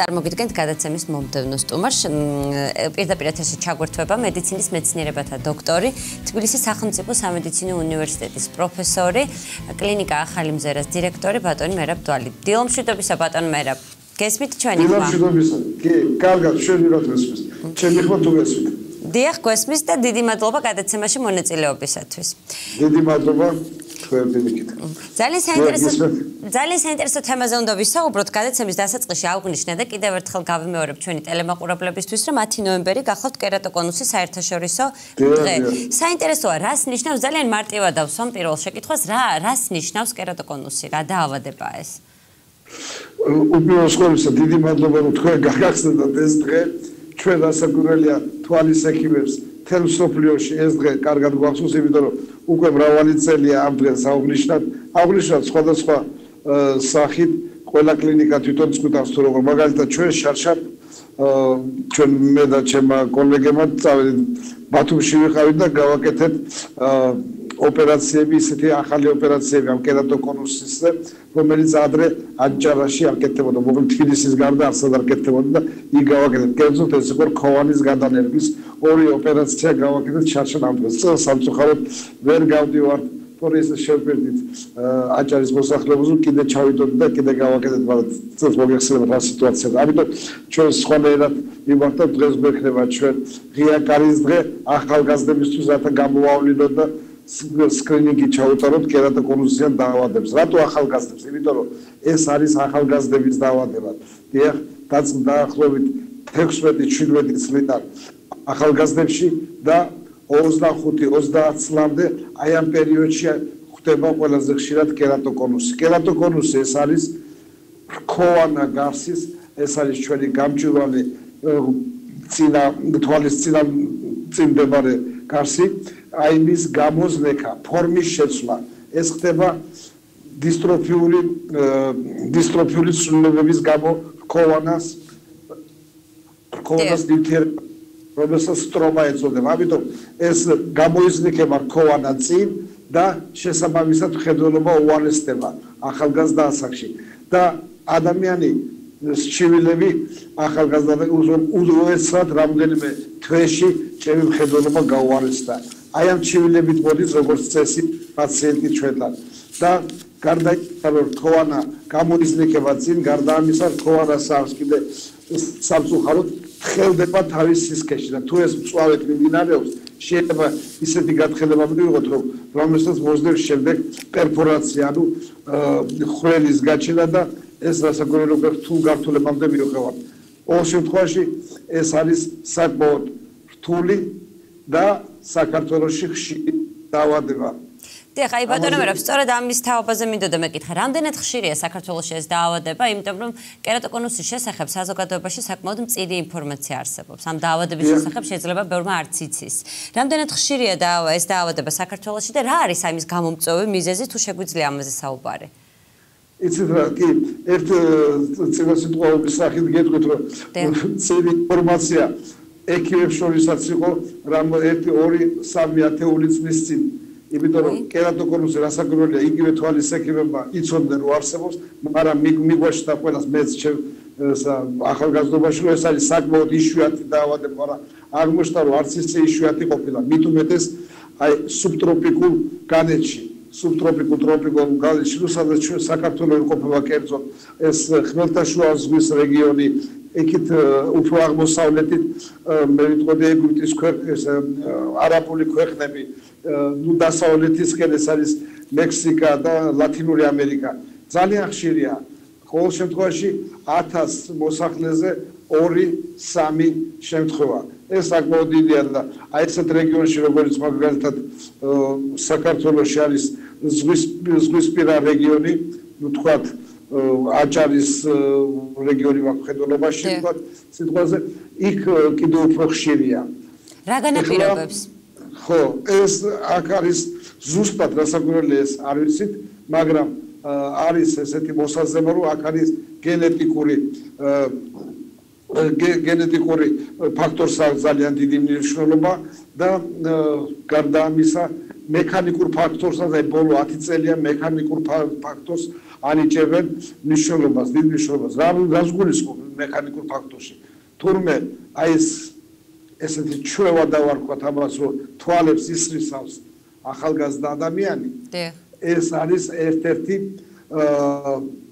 წარმოგიდგენთ გადაცემის მომდევნო სტუმარს. პირდაპირ ეთერში ჩაგვერთვება მედიცინის მეცნიერებათა დოქტორი, თბილისის სახელმწიფო სამედიცინო უნივერსიტეტის პროფესორი, კლინიკა ახალი მზერას დირექტორი ბატონი მერაბ დვალი. დილომშვიდობისა ბატონ მერაბ. გესმით ჩვენი ხმა? დილომშვიდობისა. კი, კარგად, შენ ვიღოთ გესმის. ჩემი ხმა თუ გესმით. დიახ, გესმის და დიდი მადლობა გადაცემაში მონაწილეობისათვის. დიდი მადლობა. ძალიან საინტერესო ძალიან საინტერესო თემაზე უნდა ვისაუბროთ გადაცემის დასაწყისში აღნიშნე და კიდევ ერთხელ გავიმეორებ ჩვენი ტელემაყურებლებისთვის რომ 10 ნოემბერი გახლავთ კერატოკონუსის საერთაშორისო დღე. საინტერესოა რას ნიშნავს? ძალიან მარტივად დავსვამ პირველ შეკითხვას რა რას ნიშნავს კერატოკონუსი? რა დაავადებაა ეს? უპირველეს ყოვლისა დიდი მადლობა რომ თქვენ გაგახსნათ ეს დღე. ჩვენ რასაკვირველია თვალის ექიმებს თელ სოფლიოში ეს დღე კარგად გვახსოვს იმიტომ რომ უკვე მრავალი წელია ამ დღეს აღვნიშნათ აღვნიშნათ სხვადასხვა სახით ყველა კლინიკა თვითონ წყვიტავს თუ როგორ მაგალითად ჩვენ შარშარ ჩვენ მე და ჩემმა კოლეგებმა წავედით ბათუმში ვიყავით და გავაკეთეთ ოპერაციები, ისეთი ახალი ოპერაციები ამ კერატოკონუსისზე, რომელიც ადრე აჭარაში აკეთებოდა, მოკლედ თბილისის გარდა არსად აკეთებოდა და იქ გავაკეთეთ. კერძოდ ეს იყო ქოვანის გადანერგვის ორი ოპერაცია გავაკეთეთ შარშან ამ დღეს. სამწუხაროდ ვერ გავდივართ პორის შეფერდით აჭარის მოსახლეობას კიდე ჩავიდოდი და კიდე გავაკეთეთ, მაგრამ ცოტა მოგეხსენება რა სიტუაციაა. ამიტომ ჩვენ სხვანაირად მიმართა დღეს გვექნება ჩვენ ღია კარის დღე ახალგაზრდებისთვის, რათა გამოვავლინოთ და სკრინინგი ჩაუტაროთ კერატოკონუსიან დაავადებს. რატო ახალგაზრდებს? იმიტომ რომ ეს არის ახალგაზრდების დაავადება. დიახ, დაახლოებით 16-17 წლიდან ახალგაზრდებში და 25-30 წლამდე აი ამ პერიოდში ხდება ყველაზე ხშირად კერატოკონუსი. კერატოკონუსი ეს არის რქოვანა გარსის, ეს არის ჩვენი გამჭვირვალე ცინა თვალის ცინა წინდებარე გარსი. აი მის გამოზნექა, ფორმის შეცვლა, ეს ხდება დისტროფიული დისტროფიული სრულობების გამო ქოვანას ქოვანას დიფთერ რომელსაც სტრომა ეწოდება. ამიტომ ეს გამოიზნიქება ქოვანა წინ და შესაბამისად ხედველობა უალესდება ახალგაზრდა ასაკში და ადამიანი სჩივილები ახალგაზრდა უზრუნველსად რამდენიმე თვეში ჩემი ხედველობა გაუარესდა. აი ამ ჩივილებით მოდის როგორც წესი პაციენტი ჩვენთან და გარდა იმისა რქოვანა გამოიზნეკება წინ გარდა ამისა რქოვანას აქვს კიდე სამწუხაროდ თხელდება თავის სისქეში და თუ ეს მწვავედ მიმდინარეობს შეიძლება ისეთი გათხელება მივიღოთ რომ რომელსაც მოძდებს შემდეგ პერფორაცია ანუ ხრელის გაჩენა და ეს რასაკვირველია თუ გართულებამდე მივიღებთ ყოველ შემთხვევაში ეს არის საკმაოდ რთული და საქართველოსში ხშირი დაავადება. დიახ, აი ბატონო მერაბ, სწორედ ამის თაობაზე მინდოდა მეკითხა, რამდენად ხშირია საქართველოსში ეს დაავადება, იმიტომ რომ კერატოკონუსის შესახებ საზოგადოებაში საკმაოდ მწირი ინფორმაცია არსებობს. ამ დაავადების შესახებ შეიძლება ბევრმა არც იცის. რამდენად ხშირია დაავა ეს დაავადება საქართველოსში და რა არის ამის გამომწვევი მიზეზი თუ შეგვიძლია ამაზე საუბარი? იცით რა, კი, ერთ წინასიტყვაობის სახით გეტყვით, რომ მწირი ინფორმაცია ექიმებს შორისაც იყო რამ 1 2 3 ათეული წლის წინ იმიტომ რომ კერატოკონუსი რასაკვირველია იგივე თვალის ექიმებმა იცოდნენ რომ არსებობს მაგრამ მიგვაშთა ყველას მეც ახალგაზრდობაში რომ ეს არის საკმაოდ იშვიათი დაავადება მაგრამ აღმოჩნდა რომ არც ისე იშვიათი ყოფილა. მით უმეტეს აი სუბტროპიკულ განეთში სუბტროპიკულ ტროპიკულ განეთში სადაც ჩვენ საქართველოს ყოფილა კერძო ეს ხმელთაშუა ზღვის რეგიონი ეკით უფრო აღმოსავლეთით მე ვიტყოდი ეგვიპტის ქვეყნებს არაბული ქვეყნები ნუ დასავლეთისკენ ეს არის მექსიკა და ლათინური ამერიკა. ძალიან ხშირია. ყოველ შემთხვევაში 1000 მოსახლეზე 2-3 შემთხვევა. ეს საკმაოდ დიდია და აი ესეთ რეგიონში როგორც მაგალითად საქართველოსში არის ზღვის ზღვისპირა რეგიონი ნუ თქვათ აჭარის რეგიონი ვახედულობაში თქვა სიტყვაზე იქ კიდევ უფრო ხშირია. რა განაპირობებს ხო ეს აქ არის ზუსტად რასაკვირველი ეს არ ვიცით მაგრამ არის ესეთი მოსაზრება რომ აქ არის გენეტიკური გენეტიკური ფაქტორს აქვს ძალიან დიდი მნიშვნელობა და გარდა ამისა მექანიკურ ფაქტორს და ბოლო 10 წელია მექანიკურ ფაქტორს ანიჭებენ ნიშნულობას, დიდ ნიშნულობას. რა რას გულისხმობ მექანიკურ ფაქტორში? თურმე აი ეს ესეთი ჩვევა დავარქვათ ამას რომ თვალებს ისრისავს ახალგაზრდა ადამიანი. ეს არის ერთ-ერთი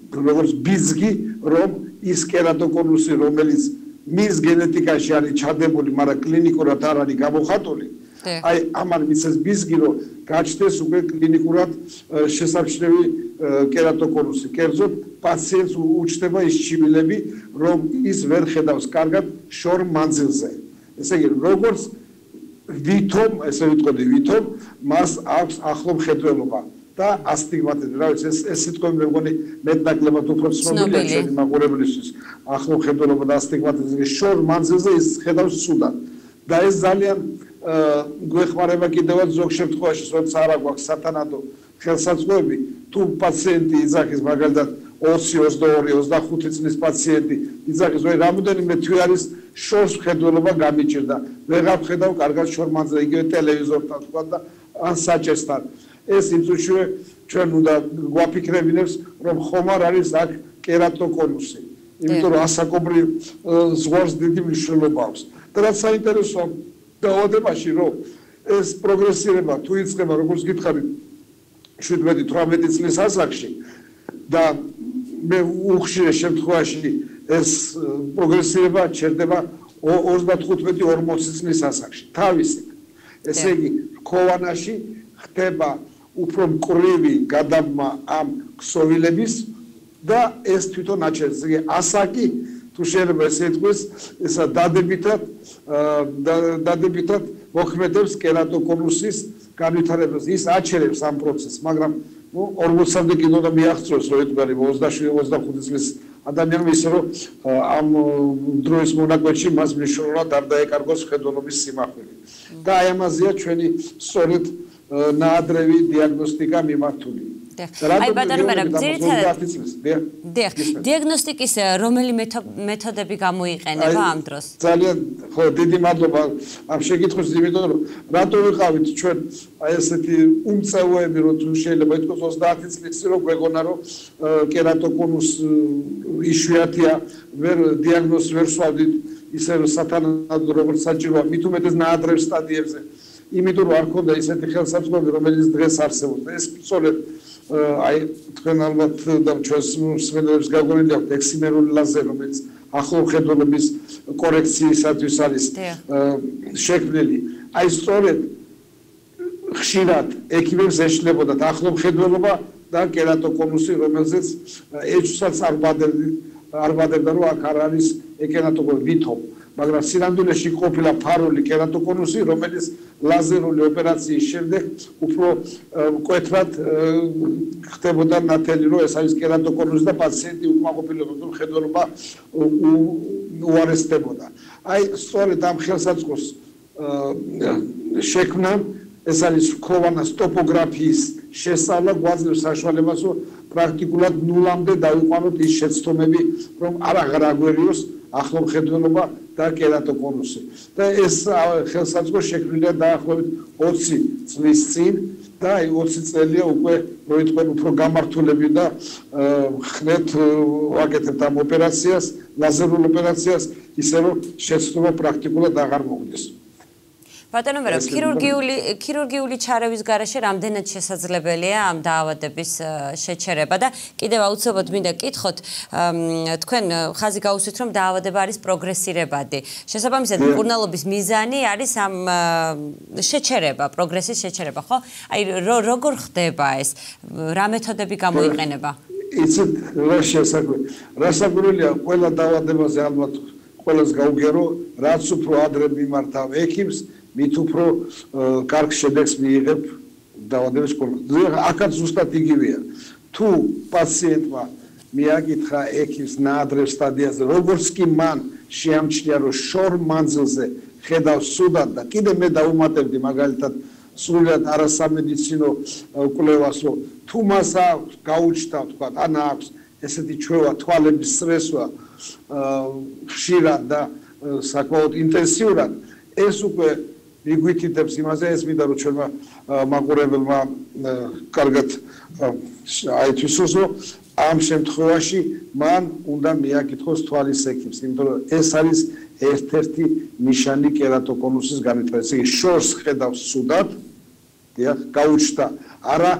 როგორც ბიზგი რომ ის კერატოკონუსი რომელიც მის გენეტიკაში არის ჩადებული, მაგრამ კლინიკურად არ არის გამოხატული. აი ამან მისეს ბიზგი რომ გაჩნდეს უკვე კლინიკურად შესაძლებელი კერატოკონუსი. კერძოდ პაციენტს უჩნდება ის ჩივილები, რომ ის ვერ ხედავს კარგად შორ მანძილზე. ესე იგი, როგორც ვითომ, ესე ვიტყოდი, ვითომ მას აქვს ახლო მხედველობა. და ასტიგმატიზმი, რა ვიცი, ეს ეს სიტყვები მე მგონი მეტნაკლებად უფრო ცნობილია ჩვენი მაყურებლისთვის. ახლო ხედულობა და ასტიგმატიზმი შორ მანძილზე ის ხედავს სულად. და ეს ძალიან გვეხმარება კიდევაც ზოგ შემთხვევაში, როცა არა გვაქვს სათანადო ხელსაწყოები, თუ პაციენტი იძახის მაგალითად 20, 22, 25 წლის პაციენტი იძახის, რომ რამოდენიმე თვე არის შორს ხედულობა გამიჭირდა. ვეღარ ხედავ კარგად შორ მანძილზე, იგივე ტელევიზორთან თქვა და ან საჭესთან. ეს იმწუშვე ჩვენ უნდა გვაფიქრებინებს რომ ხომ არ არის აქ კერატოკონუსი იმიტომ რომ ასაკობრივ ზღვარს დიდი მნიშვნელობა აქვს და რაც საინტერესოა დაავადებაში რომ ეს პროგრესირება თუ იწყება როგორც გითხარი 17-18 წლის ასაკში და მე უხშირ შემთხვევაში ეს პროგრესირება ჩერდება 35-40 წლის ასაკში თავისი ესე იგი ქოვანაში ხდება უფრო მკრივი გადაბმა ამ ქსოვილების და ეს თვითონ აჩენს. იგი ასაკი თუ შეიძლება ესე ითქვას, ესა დადებითად დადებითად მოქმედებს კერატოკონუსის განვითარებას. ის აჩერებს ამ პროცესს, მაგრამ ну 40-მდე კიდევ და მიაღწევს რომ ეთქვარი 27-25 წლის ადამიანმა ისე რომ ამ დროის მონაკვეთში მას მნიშვნელოვნად არ დაეკარგოს ხედულობის სიმახვილი. და აი ამაზეა ჩვენი სწორედ ნაადრევი დიაგნოსტიკა მიმართული. აი ბატონო მე ძირითადად დიახ დიაგნოსტიკის რომელი მეთოდები გამოიყენება ამ დროს? ძალიან ხო დიდი მადლობა ამ შეკითხვის იმიტომ რომ რატო ვიყავით ჩვენ აი ესეთი უმწეოები რომ თუ შეიძლება ითქვას 30 წლის რომ გვეგონა რომ კერატოკონუს იშვიათია ვერ დიაგნოზს ვერ სვავდით ისე სათანადო როგორც საჭიროა მით უმეტეს ნაადრევ სტადიებზე. იმიტომ რომ არ ქონდა ისეთი ხელსაწყოები რომელიც დღეს არსებობს. ეს სწორედ აი თქვენ ალბათ და ჩვენს მსმენელებს გაგონილი აქვს ექსიმერული ლაზერი რომელიც ახლო ხედულების კორექციისათვის არის შექმნილი. აი სწორედ ხშირად ექიმებს ეშლებოდა ახლო ხედულობა და კერატოკონუსი რომელზეც ეჭვსაც არ ბადებდა არ ბადებდა რომ აქ არ არის ეკერატოკონუსი ვითომ მაგრამ სინამდვილეში ყოფილა ფარული კერატოკონუსი, რომელიც ლაზერული ოპერაციის შემდეგ უფრო მკვეთრად ხდებოდა ნათელი, რომ ეს არის კერატოკონუსი და პაციენტი უკმაყოფილება თუ ხედულობა უარესდებოდა. აი, სწორედ ამ ხელსაწყოს შექმნა ეს არის ქოვანას ტოპოგრაფიის შესწავლა გვაძლევს საშუალებას, რომ პრაქტიკულად ნულამდე დაიყვანოთ ის შეცდომები, რომ არ აღარაგვერიოს ახლო მხედველობა და კერატოკონუსი. და ეს ხელსაწყო შექმნილია დაახლოებით 20 წლის წინ და აი 20 წელია უკვე მოიწყვე უფრო გამართულები და ხნეთ ვაკეთებთ ამ ოპერაციას, ლაზერულ ოპერაციას, ისე რომ შეცდომა პრაქტიკულად აღარ მოხდეს. ბატონო მერე ქირურგიული ქირურგიული ჩარევის garaშე რამდენად შესაძლებელია ამ დაავადების შეჩერება? და კიდევ აუცილებლად მინდა კითხოთ თქვენ ხაზი გაუსვით რომ დაავადება არის პროგრესირებადი. შესაბამისად მკურნალობის მიზანი არის ამ შეჩერება პროგრესის შეჩერება ხო? აი როგორ ხდება ეს? რა მეთოდები გამოიყენება? იცით რა შესაძლებელი რა საგვირელია ყველა დაავადებაზე ალბათ ყველას გაუგერო რაც უფრო ადრე მიმართავ ექიმს მით უფრო კარგ შედეგს მიიღებ დაავადების კონტროლში. აქაც ზუსტად იგივეა. თუ პაციენტმა მიაკითხა ექიმს ნაადრევ სტადიაზე, როგორც კი მან შეამჩნია, რომ შორ მანძილზე ხედავს სუდად და კიდე მე დაუმატებდი მაგალითად სრულად არასამედიცინო კვლევას, რომ თუ მას აქვს გაუჩნდა, თქვა, ან აქვს ესეთი ჩვევა თვალების სრესვა ხშირად და საკმაოდ ინტენსიურად, ეს უკვე მიგვითითებს იმაზე ეს მინდა რომ ჩვენმა მაყურებელმა კარგად აითვისოს რომ ამ შემთხვევაში მან უნდა მიაკითხოს თვალის ექიმს იმიტომ რომ ეს არის ერთ-ერთი ნიშანი კერატოკონუსის განვითარების იგი შორს ხედავს სუდად დიახ გაუჩნდა. არა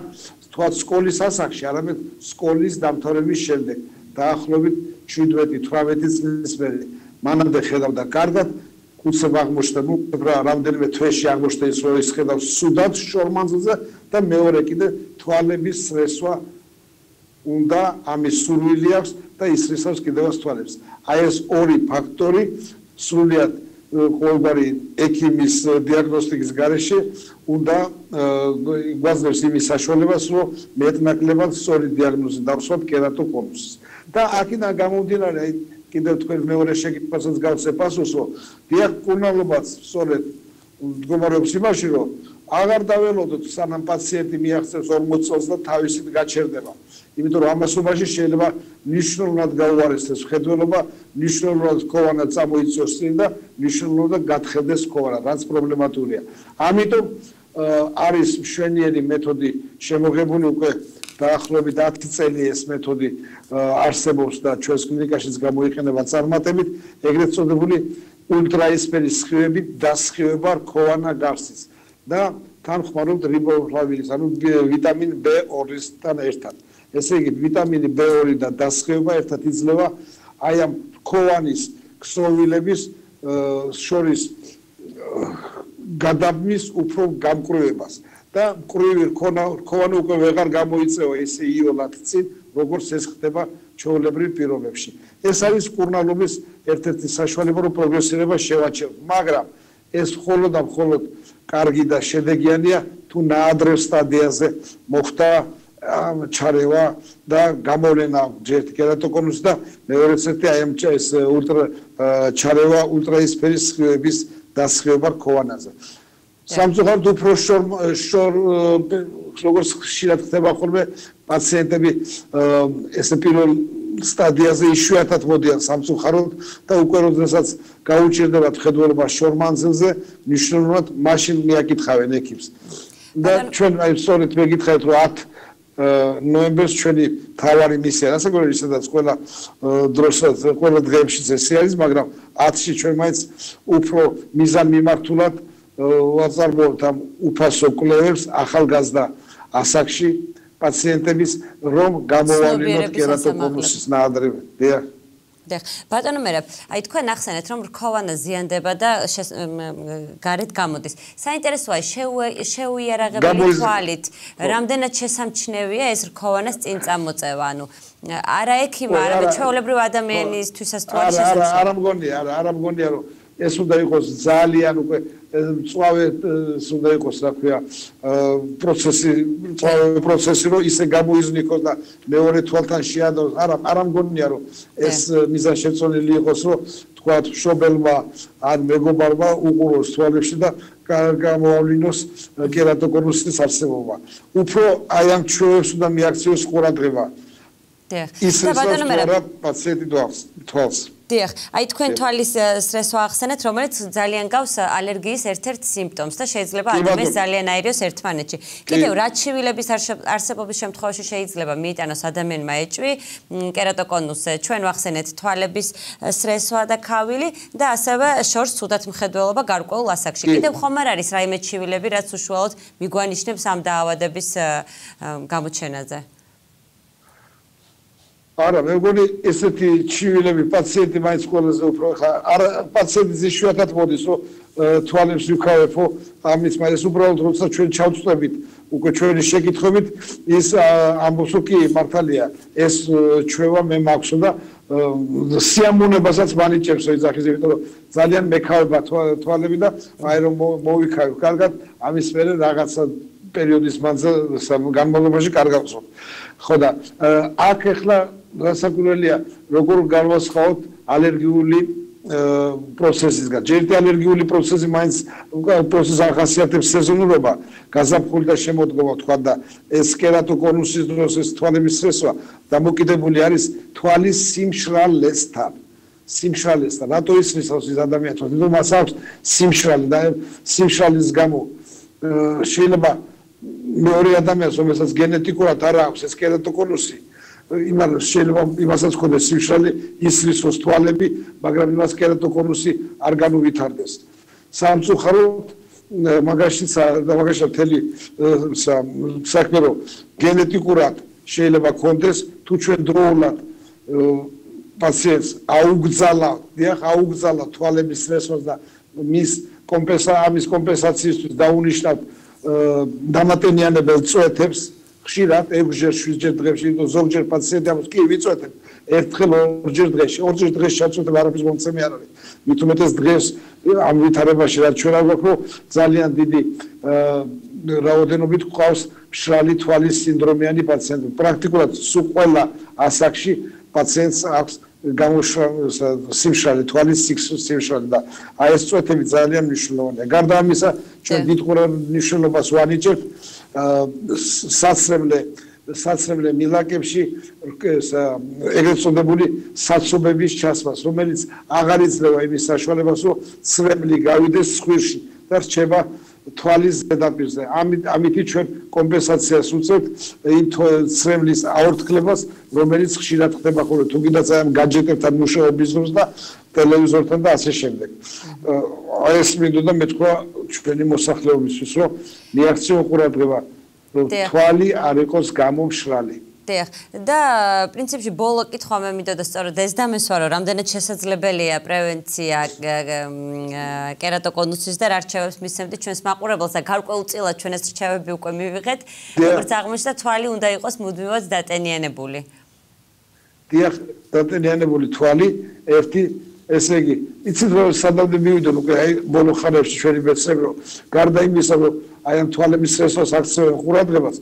თქვა სკოლის ასაკში არამედ სკოლის დამთავრების შემდეგ დაახლოებით 17-18 წლის მერე მანამდე ხედავდა. კარგად კუცებ აღმოჩნდა ნუ რა რამდენიმე თვეში აღმოჩნდა ის რომ ის ხედავს სუდად შორმანძილზე და მეორე კიდე თვალების სრესვა უნდა ამის სურვილი აქვს და ისრისავს კიდევაც თვალებს აი ეს ორი ფაქტორი სრულიად ყოველგვარი ექიმის დიაგნოსტიკის გარეშე უნდა გვაძლევს იმის საშუალებას, რომ მეტნაკლებად სწორი დიაგნოზი დავსვათ კერატოკონუსის. და აქედან გამომდინარე, აი კიდევ თქვენ მეორე შეკითხვასაც გავცე პასუხს, რომ დიაგ კურნალობაც სწორედ მდგომარეობს იმაში, რომ აღარ დაველოდოთ სანამ პაციენტი მიაღწევს 40 წელს და თავისით გაჩერდება. იმიტომ რომ ამასობაში შეიძლება ნიშნულად გაუარესდეს ხედველობა, ნიშნულად ქოვანა წამოიწოს წინ და ნიშნულად გათხედეს ქოვანა, რაც პრობლემატურია. ამიტომ არის მშვენიერი მეთოდი შემოღებული უკვე დაახლოებით 10 წელი ეს მეთოდი არსებობს და ჩვენს კლინიკაშიც გამოიყენება წარმატებით, ეგრეთ წოდებული ультраისფერის სხივები დასხივება რქოვანა გარსის და თანხმარობთ რიბოფლავინის, ანუ ვიტამინ B2-სთან ერთად. ესე იგი, ვიტამინი B2 და დასხივება ერთად იძლევა აი ამ რქოვანის ქსოვილების შორის გადაბმის უფრო გამკრუებას. და მკრივი რქონა რქოვანი უკვე ვეღარ გამოიწევა ესე იოლად წინ როგორც ეს ხდება ჩვეულებრივ პირობებში. ეს არის კურნალობის ერთ-ერთი საშუალება რომ პროგრესირება შევაჩეროთ. მაგრამ ეს მხოლოდ და მხოლოდ კარგი და შედეგიანია თუ ნაადრევ სტადიაზე მოხდა ჩარევა და გამოვლენა ერთ კერატოკონუსი და მეორეც ერთი აი ამ ეს ულტრა ჩარევა ულტრაისფერის სხივების დასხივება რქოვანაზე. სამწუხაროდ უფრო შორ შორ როგორც ხშირად ხდება ხოლმე პაციენტები ესე პირველ სტადიაზე იშვიათად მოდიან სამწუხაროდ და უკვე როდესაც გაუჭირდება ხედველობა შორ მანძილზე მნიშვნელოვნად მაშინ მიაკითხავენ ექიმს. და ჩვენ აი სწორედ მეკითხეთ რომ 10 ნოემბერს ჩვენი თავარი მისია, ასე ის სადაც ყველა დროსაც ყველა დღეებში წესი არის, მაგრამ 10-ში ჩვენ მაინც უფრო მიზან მიმართულად ვაწარმოებთ ამ უფასო კვლევებს ახალგაზრდა ასაკში პაციენტების რომ გამოავლინოთ კერატოკონუსის ნაადრევი. დიახ. დიახ. ბატონო მერაბ, აი თქვენ ახსენეთ რომ რქოვანა ზიანდება და გარეთ გამოდის. საინტერესოა შეუიარაღებელი თვალით, რამდენად შესამჩნევია ეს რქოვანას წინ წამოწევა, ანუ არა ექიმა, არამედ ჩვეულებრივ ადამიანისთვისაც თვალი შესაძლოა. არა, არა მგონია, არა, არა მგონია რომ ეს უნდა იყოს ძალიან უკვე წვავე უნდა იყოს რა ქვია პროცესი წვავე პროცესი რომ ისე გამოიზნიქოს და მეორე თვალთან შეადოს. არა არა მგონია რომ ეს მიზანშეწონილი იყოს რომ თქვა შობელმა ან მეგობარმა უყუროს თვალებში და გამოავლინოს კერატოკონუსის არსებობა. უფრო აი ამ ჩვევებს უნდა მიაქციოს ყურადღება. დიახ. და ბატონო მე პაციენტი თვალს დიახ, აი თქვენ თვალის სტრესვა ახსენეთ, რომელიც ძალიან გავს ალერგიის ერთ-ერთ სიმპტომს და შეიძლება ადამიანს ძალიან აერიოს ერთმანეთში. კიდევ რა ჩივილების არსებობის შემთხვევაში შეიძლება მიიტანოს ადამიანმა ეჭვი, კერატოკონუსზე, ჩვენ ვახსენეთ თვალების სტრესვა და ქავილი და ასევე შორს თუდად მხედველობა გარკვეულ ასაკში. კიდევ ხომ არ არის რაიმე ჩივილები, რაც უშუალოდ მიგვანიშნებს ამ დაავადების გამოჩენაზე? არა, მე მგონი ესეთი ჩივილები პაციენტი მაინც ყველაზე უფრო ხა არა პაციენტი ზიშვიათად მოდის, რომ თვალებს ვიქავებო, ამის მაინც უბრალოდ როცა ჩვენ ჩავწვევით უკვე ჩვენი შეკითხვებით ის ამბობს რომ კი მართალია ეს ჩვევა მე მაქვსო და სიამოვნებასაც მანიჭებს ეძახის იმიტომ რომ ძალიან მექავება თვალები და აი რომ მოვიქავებ. კარგად ამის მერე რაღაცა პერიოდის განმავლობაში კარგად ვსვამ ხო და აქ ახლა გასაკურველია როგორ განვასხვაოთ ალერგიული პროცესისგან. ჯერტი ალერგიული პროცესი მაინც პროცესს ახასიათებს სეზონურობა, გაზაფხული და შემოდგომა თქვა და ეს კერატოკონუსის დროს ეს თვალების სრესვა დამოკიდებული არის თვალის სიმშრალესთან. სიმშრალეს და რატო ისმის ის ადამიანს რომ მას აქვს სიმშრალე და სიმშრალის გამო შეიძლება მეორე ადამიანს რომელსაც გენეტიკურად არ აქვს ეს კერატოკონუსი იმან შეიძლება იმასაც ხოდეს სიმშრალე ისრისოს თვალები მაგრამ იმას კერატოკონუსი არ განუვითარდეს. სამწუხაროდ მაგაშიც და მაგაშა თელი საქმე რომ გენეტიკურად შეიძლება კონდეს თუ ჩვენ დროულად პაციენტს აუგზალა, დიახ, აუგზალა თვალების სტრესს და მის კომპენსა ამის კომპენსაციისთვის დაუნიშნავთ დამატენიანებელ წვეთებს ხშირად 6-ჯერ 7-ჯერ დღეში ზოგჯერ პაციენტებს კი ვიწვეთებ ერთხელ ორჯერ დღეში ორჯერ დღეში შეწვეთებ არაფრის მომცემი არ არის მით უმეტეს დღეს ამ ვითარებაში რაც ჩვენ რა გვაქვს ძალიან დიდი რაოდენობით ყავს მშრალი თვალის სინდრომიანი პაციენტები პრაქტიკულად სულ ყველა ასაკში პაციენტს აქვს გამოშვა სიმშრალე თვალის სიმშრალე და აი ეს წვეთები ძალიან მნიშვნელოვანია. გარდა ამისა, ჩვენ დიდ მნიშვნელობას ვანიჭებთ საცრემლე საცრემლე მილაკებში ეგრეთ წოდებული საცობების ჩასვას, რომელიც აღარ იძლევა იმის საშუალებას, რომ ცრემლი გავიდეს სხვირში და რჩება თვალის ზედაპირზე. ამით ამითი ჩვენ კომპენსაციას უწევთ იმ ცრემლის აორთქლებას, რომელიც ხშირად ხდება ხოლმე თუ კიდაც ამ გაჯეტებთან მუშაობის დროს და ტელევიზორთან და ასე შემდეგ. აი ეს მინდოდა მეთქვა ჩვენი მოსახლეობისთვის, რომ რეაქცია უყურადღება, რომ თვალი არ იყოს გამომშრალი. დიახ და პრინციპში ბოლო კითხვა მე მინდოდა სწორედ ეს დამესვარო რამდენად შესაძლებელია პრევენცია კერატოკონუსის და რჩევებს მისცემთ ჩვენს მაყურებელს და გარკვეულწილად ჩვენ ეს რჩევები უკვე მივიღეთ როგორც აღმოჩნდა თვალი უნდა იყოს მუდმივად დატენიანებული. დიახ დატენიანებული თვალი ერთი ესე იგი იცით რომ სადამდე მივიდო უკვე აი ბოლო ხანებში ჩვენი მეცნიერები რომ გარდა იმისა რომ აი ამ თვალების სესოს აქცევენ ყურადღებას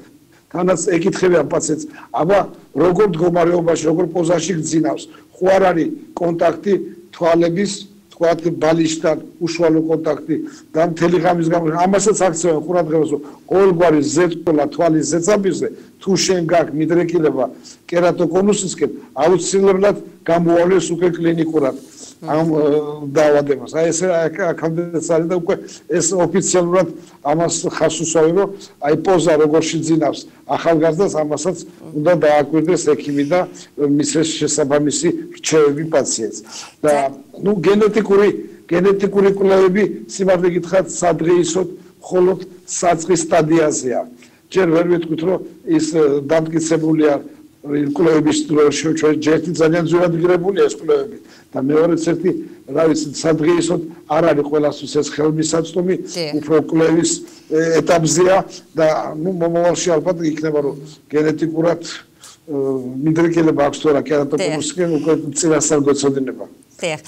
თანაც ეკითხებიან პაციენტს, აბა როგორ მდგომარეობაში, როგორ პოზაში გძინავს? ხო არ არის კონტაქტი თვალების, თქვათ ბალიშთან უშუალო კონტაქტი და მთელი ღამის გამო ამასაც აქცევენ ყურადღებას, რომ ყოველგვარი ზეწოლა თვალის ზეწაბიზე თუ შენ გაქვს მიდრეკილება კერატოკონუსისკენ, აუცილებლად გამოავლეს უკვე კლინიკურად. ამ დაავადებას. აი ეს აქამდე არის და უკვე ეს ოფიციალურად ამას ხას უსვამენ, რომ აი პოზა როგორ შეძინავს ახალგაზრდას, ამასაც უნდა დააკვირდეს ექიმი და მის შესაბამისი რჩევები პაციენტს. და ნუ გენეტიკური გენეტიკური კვლევები სიმართლე გითხრათ სადღეისოდ მხოლოდ საწყის სტადიაზეა. ჯერ ვერ ვიტყვით რომ ის დამტკიცებულია კვლევების დროს ჩვენ ჯერთი ძალიან ძვირად გირებულია ეს კვლევები. და მეორეც ერთი რა ვიცი სადღეისოდ არ არის ყველასთვის ეს ხელმისაწვდომი უფრო კლევის ეტაპზეა და ნუ მომავალში ალბათ იქნება რომ გენეტიკურად მიდრეკილება აქვს თორა კერატოკონუსკენ უკვე წინასწარ გეცოდინება დიახ.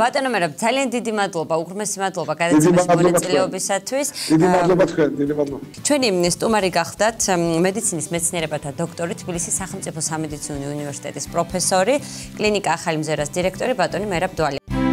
ბატონო მე ძალიან დიდი მადლობა, უღრმესი მადლობა გადაცემის მონაწილეობისათვის. დიდი მადლობა თქვენ, დიდი მადლობა. ჩვენი სტუმარი გახდათ მედიცინის მეცნიერებათა დოქტორი თბილისის სახელმწიფო სამედიცინო უნივერსიტეტის პროფესორი, კლინიკა ახალი მზერას დირექტორი ბატონი მერაბ დვალი.